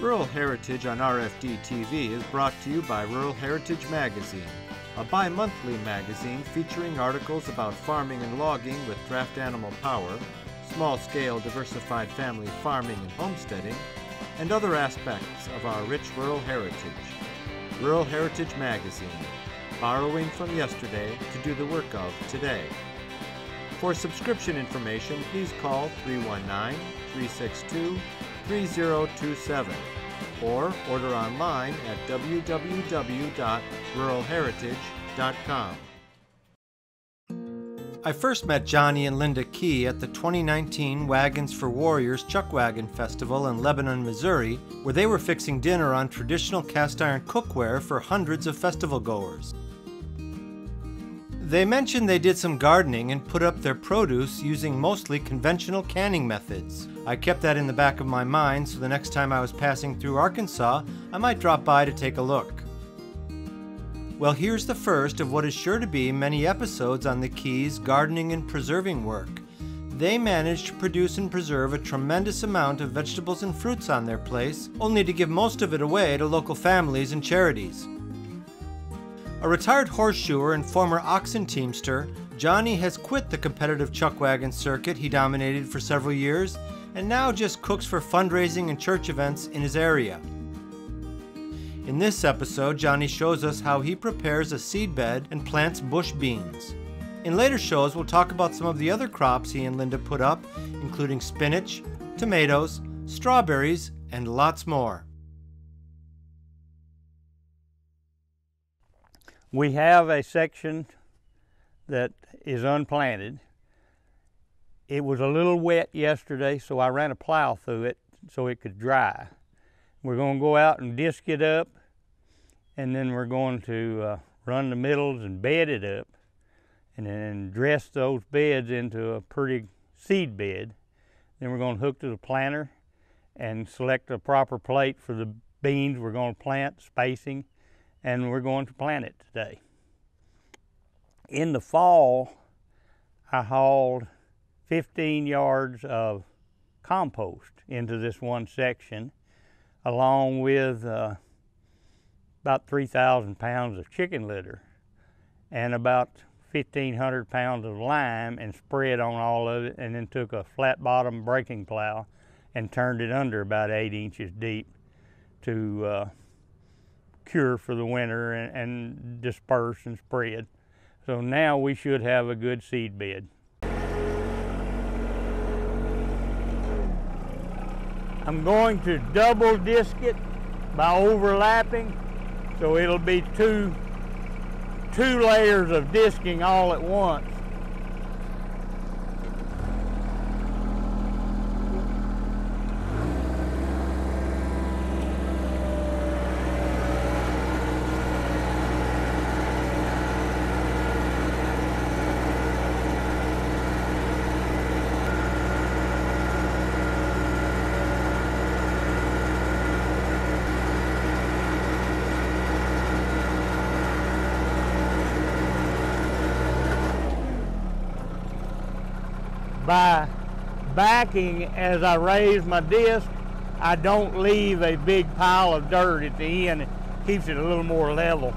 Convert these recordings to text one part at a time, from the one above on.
Rural Heritage on RFD TV is brought to you by Rural Heritage Magazine, a bi monthly magazine featuring articles about farming and logging with draft animal power, small scale diversified family farming and homesteading, and other aspects of our rich rural heritage. Rural Heritage Magazine, borrowing from yesterday to do the work of today. For subscription information, please call 319 362 3027 or order online at www.ruralheritage.com. I first met Johnny and Linda Kee at the 2019 Wagons for Warriors Chuck Wagon Festival in Lebanon, Missouri, where they were fixing dinner on traditional cast iron cookware for hundreds of festival goers. They mentioned they did some gardening and put up their produce using mostly conventional canning methods. I kept that in the back of my mind so the next time I was passing through Arkansas, I might drop by to take a look. Well, here's the first of what is sure to be many episodes on the Kees gardening and preserving work. They managed to produce and preserve a tremendous amount of vegetables and fruits on their place, only to give most of it away to local families and charities. A retired horseshoer and former oxen teamster, Johnny has quit the competitive chuck wagon circuit he dominated for several years and now just cooks for fundraising and church events in his area. In this episode, Johnny shows us how he prepares a seed bed and plants bush beans. In later shows, we'll talk about some of the other crops he and Linda put up, including spinach, tomatoes, strawberries, and lots more. We have a section that is unplanted. It was a little wet yesterday, so I ran a plow through it so it could dry. We're going to go out and disc it up, and then we're going to uh, run the middles and bed it up, and then dress those beds into a pretty seed bed. Then we're going to hook to the planter and select a proper plate for the beans we're going to plant, spacing, and we're going to plant it today. In the fall, I hauled 15 yards of compost into this one section, along with uh, about 3,000 pounds of chicken litter and about 1,500 pounds of lime and spread on all of it, and then took a flat bottom breaking plow and turned it under about eight inches deep to uh, cure for the winter and, and disperse and spread. So now we should have a good seed bed. I'm going to double disc it by overlapping so it'll be two two layers of disking all at once. by as I raise my disc, I don't leave a big pile of dirt at the end. It keeps it a little more level.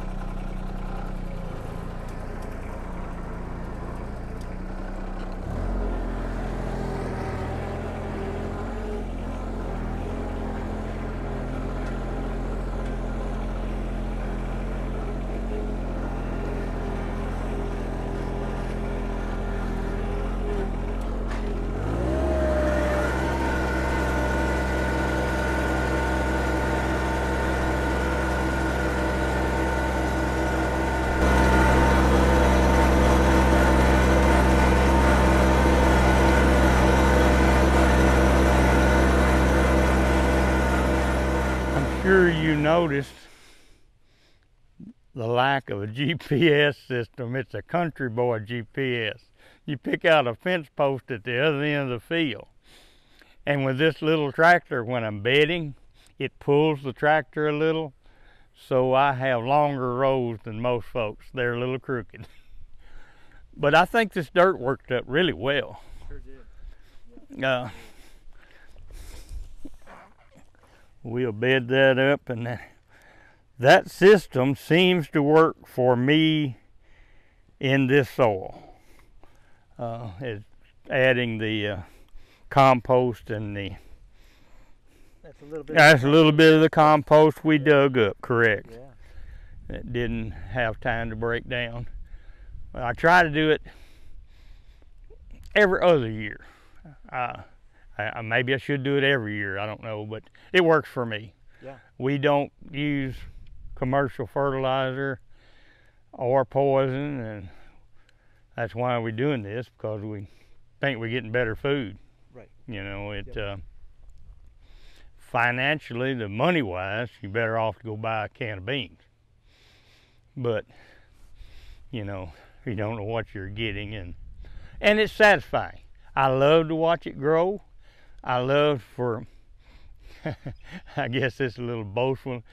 I'm sure you noticed the lack of a GPS system. It's a country boy GPS. You pick out a fence post at the other end of the field. And with this little tractor, when I'm bedding, it pulls the tractor a little. So I have longer rows than most folks. They're a little crooked. but I think this dirt worked up really well. Sure did. Uh, we'll bed that up and that, that system seems to work for me in this soil. Uh, it's adding the uh, compost and the That's a little bit. that's a little bit of the compost we Yeah. dug up, correct. Yeah. It didn't have time to break down. Well, I try to do it every other year. Uh, I, I, maybe I should do it every year. I don't know, but it works for me. Yeah. We don't use commercial fertilizer or poison, and that's why we're doing this because we think we're getting better food. Right. You know, it Yep. uh, financially, the money wise, you're better off to go buy a can of beans. But you know, you don't know what you're getting, and and it's satisfying. I love to watch it grow. I love for, I guess it's a little boastful.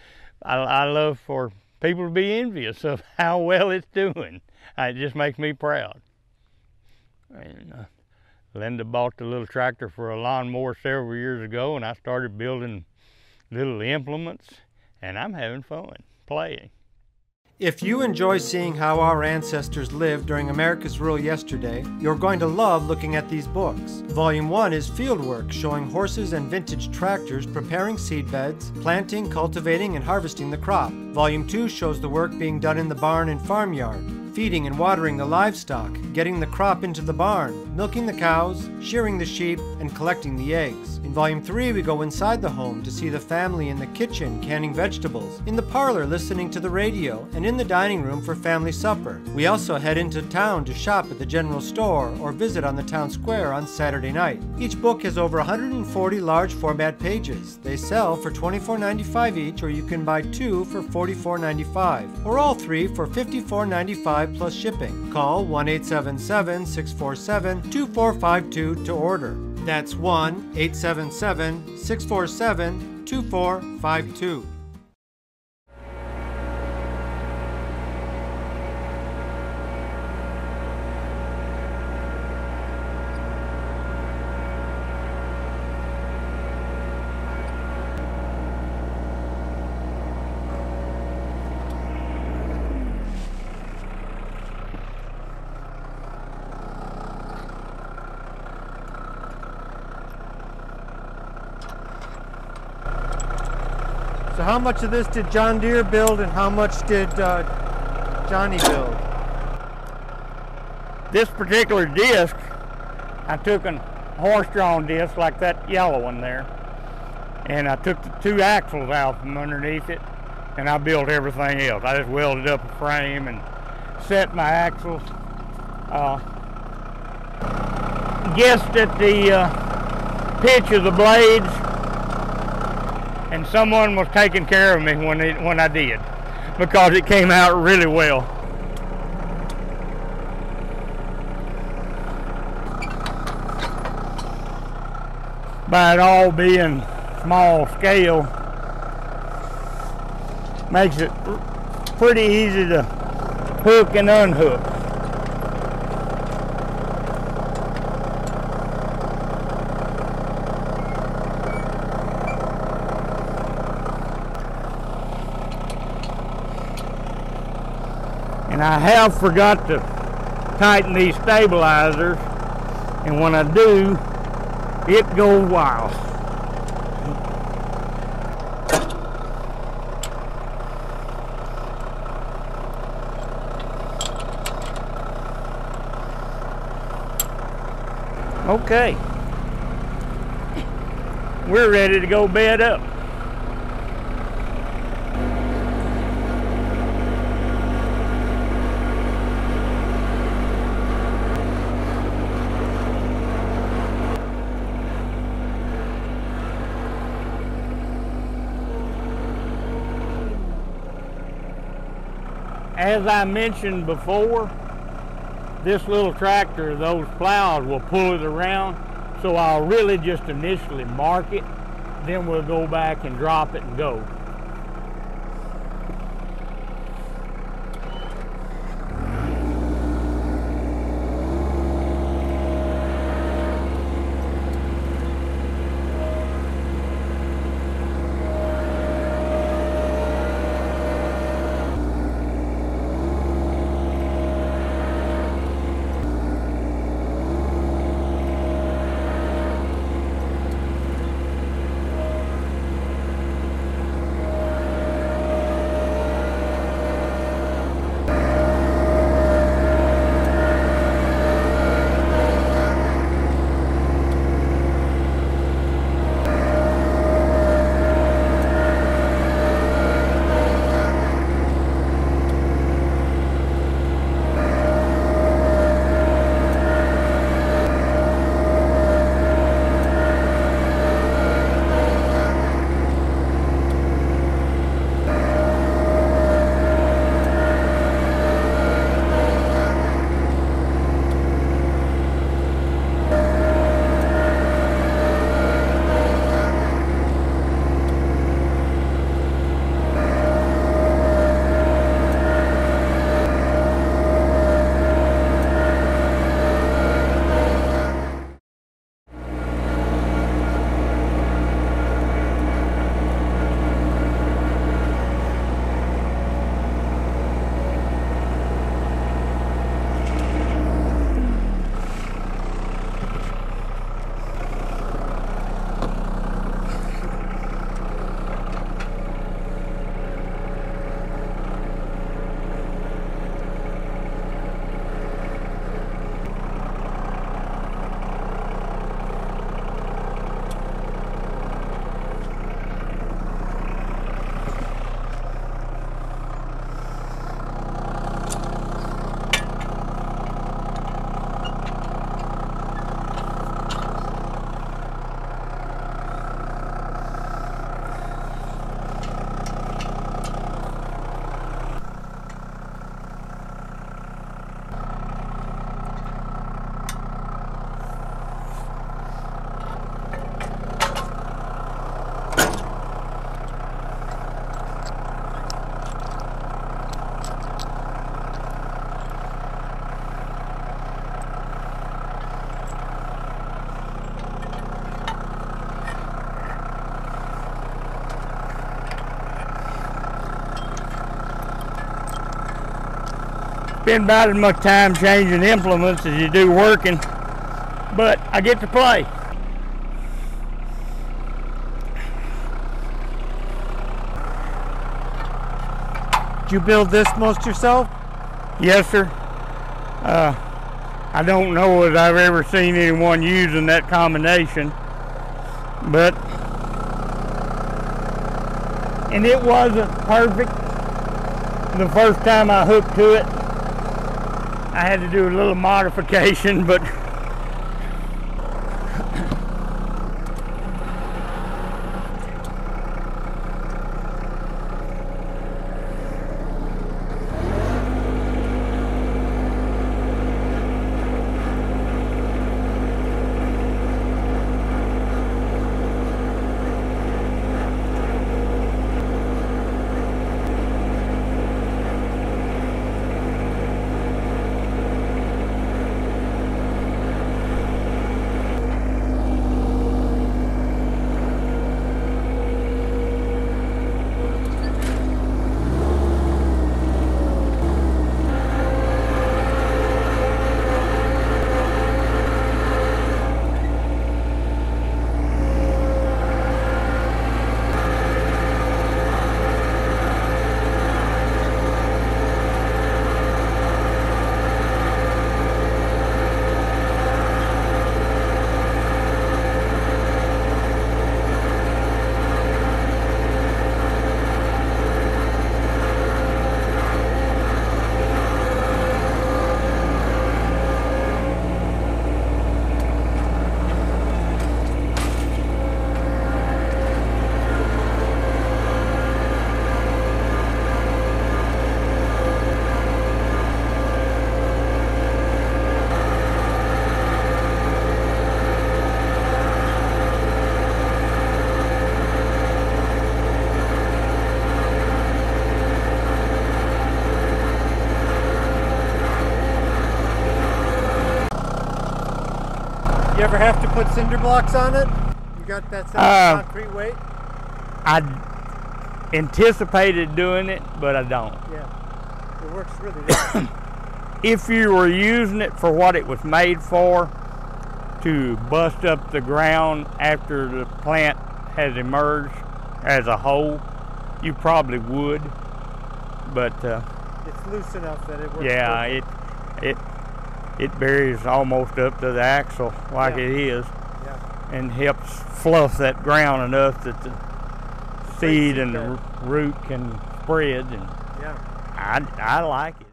I, I love for people to be envious of how well it's doing. It just makes me proud. And uh, Linda bought the little tractor for a lawnmower several years ago, and I started building little implements, and I'm having fun playing. If you enjoy seeing how our ancestors lived during America's rule yesterday, you're going to love looking at these books. Volume 1 is Fieldwork, showing horses and vintage tractors preparing seed beds, planting, cultivating, and harvesting the crop. Volume 2 shows the work being done in the barn and farmyard, feeding and watering the livestock, getting the crop into the barn, milking the cows, shearing the sheep, and collecting the eggs. In Volume 3, we go inside the home to see the family in the kitchen canning vegetables, in the parlor listening to the radio, and in the dining room for family supper. We also head into town to shop at the general store or visit on the town square on Saturday night. Each book has over 140 large format pages. They sell for $24.95 each, or you can buy two for $44.95, or all three for $54.95 plus shipping. Call 1 877 647 2452 to order. That's 1 877 647 2452. So, how much of this did John Deere build, and how much did uh, Johnny build? This particular disc, I took a horse-drawn disc like that yellow one there, and I took the two axles out from underneath it, and I built everything else. I just welded up a frame and set my axles. Uh, guessed at the uh, pitch of the blades, and someone was taking care of me when it, when I did, because it came out really well. by it all being small scale makes it pretty easy to hook and unhook. And I have forgot to tighten these stabilizers and when I do it goes wild. Okay. We're ready to go bed up. As I mentioned before, this little tractor, those plows will pull it around. So I'll really just initially mark it, then we'll go back and drop it and go. Spend about as much time changing implements as you do working, but I get to play. Did you build this most yourself? Yes, sir. Uh, I don't know as I've ever seen anyone using that combination, but and it wasn't perfect the first time I hooked to it. I had to do a little modification, but You ever have to put cinder blocks on it? You got that Uh, concrete weight? I anticipated doing it, but I don't. Yeah. It works really well. if you were using it for what it was made for, to bust up the ground after the plant has emerged as a whole, you probably would. But uh, it's loose enough that it works. yeah, it it it buries almost up to the axle like Yeah. it is, Yeah. and helps fluff that ground enough that the seed and the root can spread. And Yeah. I I like it.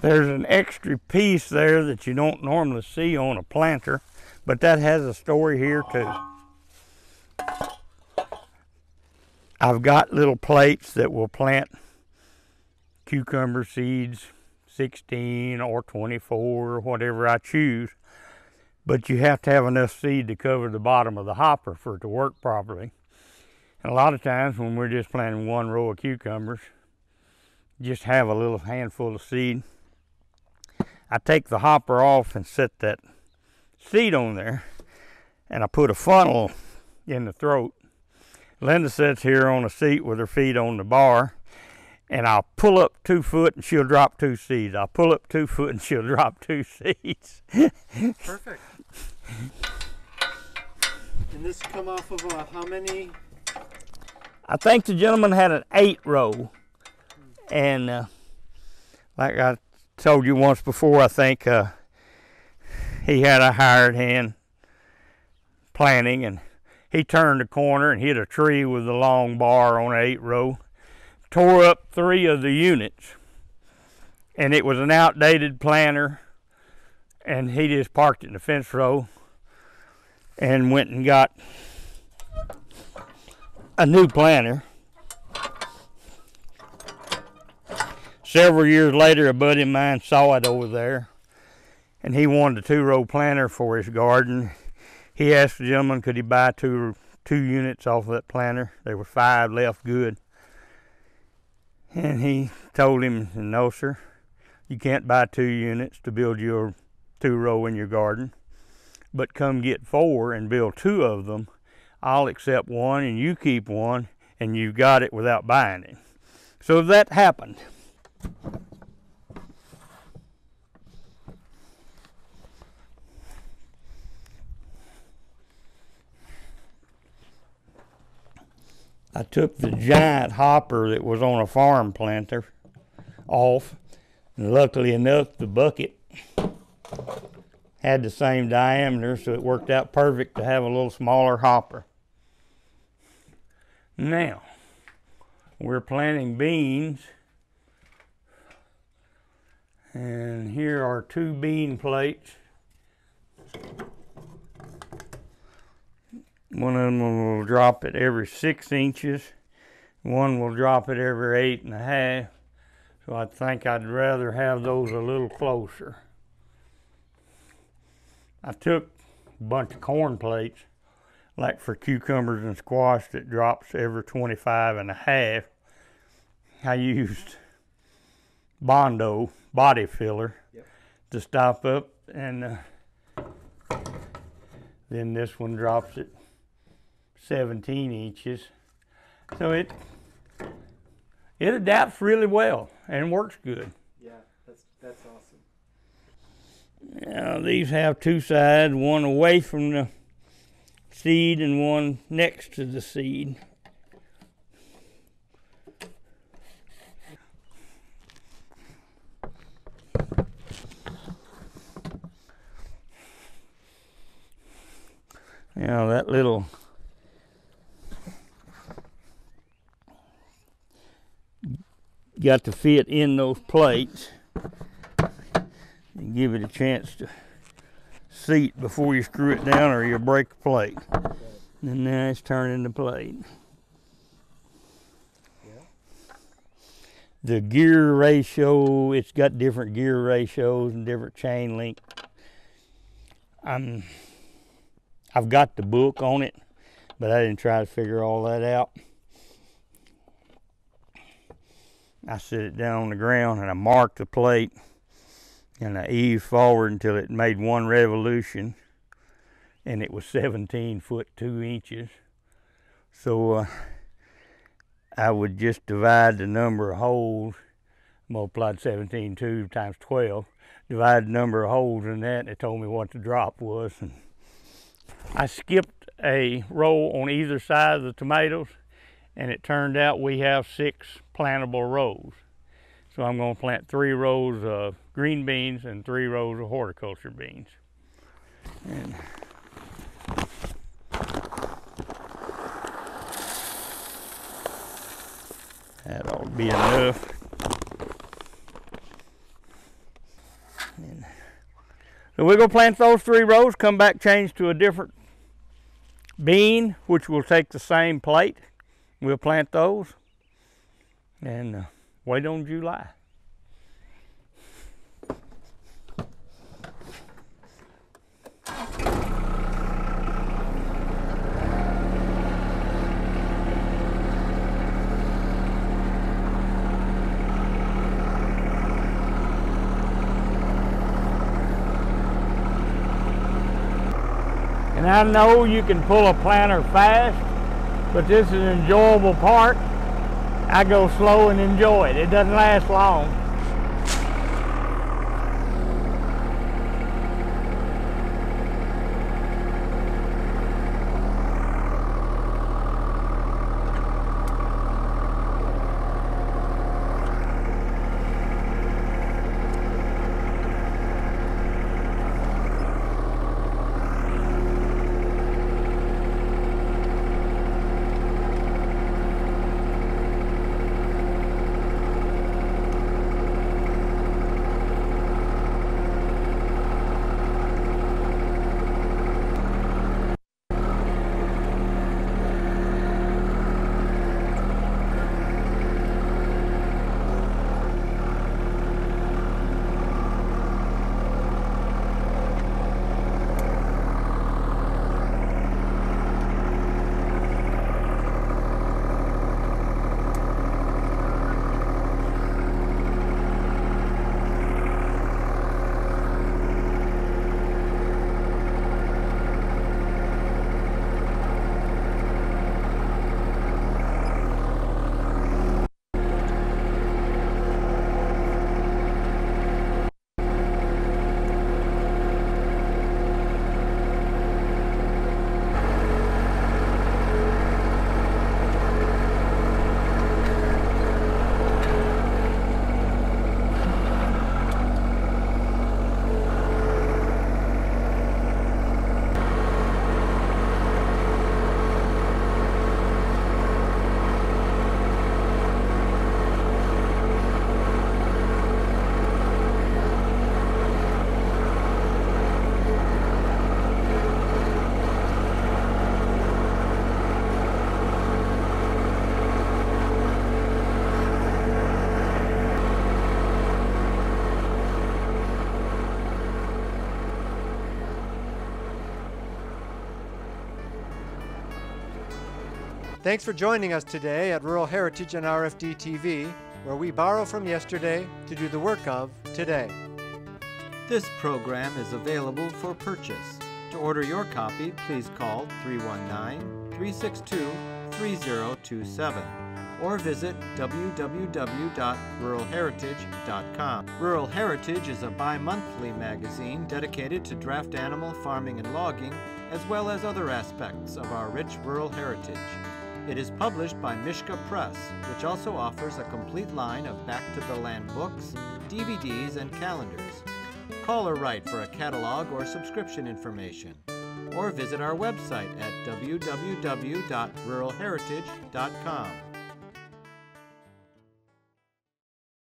There's an extra piece there that you don't normally see on a planter, but that has a story here too. I've got little plates that will plant cucumber seeds, 16 or 24 or whatever I choose, but you have to have enough seed to cover the bottom of the hopper for it to work properly. And a lot of times when we're just planting one row of cucumbers, just have a little handful of seed. I take the hopper off and set that seed on there, and I put a funnel in the throat. Linda sits here on a seat with her feet on the bar, and I'll pull up two foot and she'll drop two seeds. I'll pull up two foot and she'll drop two seeds. Perfect. And this come off of uh, how many? I think the gentleman had an eight row, and uh, like I told you once before, I think uh, he had a hired hand planting, and he turned a corner and hit a tree with a long bar on an eight row, tore up three of the units, and it was an outdated planter, and he just parked it in the fence row and went and got a new planter. Several years later, a buddy of mine saw it over there, and he wanted a two-row planter for his garden. He asked the gentleman, could he buy two two units off of that planter? There were five left good, and he told him, "No, sir, you can't buy two units to build your two row in your garden, but come get four and build two of them, I'll accept one and you keep one and you've got it without buying it. So that happened. I took the giant hopper that was on a farm planter off, and luckily enough, the bucket had the same diameter, so it worked out perfect to have a little smaller hopper. Now, we're planting beans, and here are two bean plates. One of them will drop it every six inches. One will drop it every eight and a half. So I think I'd rather have those a little closer. I took a bunch of corn plates, like for cucumbers and squash that drops every 25 and a half. I used Bondo body filler yep. to stop up and uh, then this one drops it 17 inches. So it it adapts really well and works good. Yeah, that's that's awesome. Now these have two sides, one away from the seed and one next to the seed. Now that little got to fit in those plates and give it a chance to seat before you screw it down or you'll break the plate. And now it's turning the plate. The gear ratio, it's got different gear ratios and different chain length. I'm, I've got the book on it, but I didn't try to figure all that out. I set it down on the ground and I marked the plate and I eased forward until it made one revolution and it was 17 foot 2 inches. So uh, I would just divide the number of holes, multiplied 17 2 times 12, divide the number of holes in that and it told me what the drop was. And I skipped a row on either side of the tomatoes and it turned out we have six plantable rows. So I'm going to plant three rows of green beans and three rows of horticulture beans. And that ought to be enough. So we're to plant those three rows, come back, change to a different bean, which will take the same plate. We'll plant those and uh, wait on July. I know you can pull a planter fast but this is an enjoyable part. I go slow and enjoy it. It doesn't last long. Thanks for joining us today at Rural Heritage and RFD TV, where we borrow from yesterday to do the work of today. This program is available for purchase. To order your copy, please call 319 362 3027 or visit www.ruralheritage.com. Rural Heritage is a bi monthly magazine dedicated to draft animal farming and logging, as well as other aspects of our rich rural heritage. It is published by Mishka Press, which also offers a complete line of Back to the Land books, DVDs, and calendars. Call or write for a catalog or subscription information, or visit our website at www.ruralheritage.com.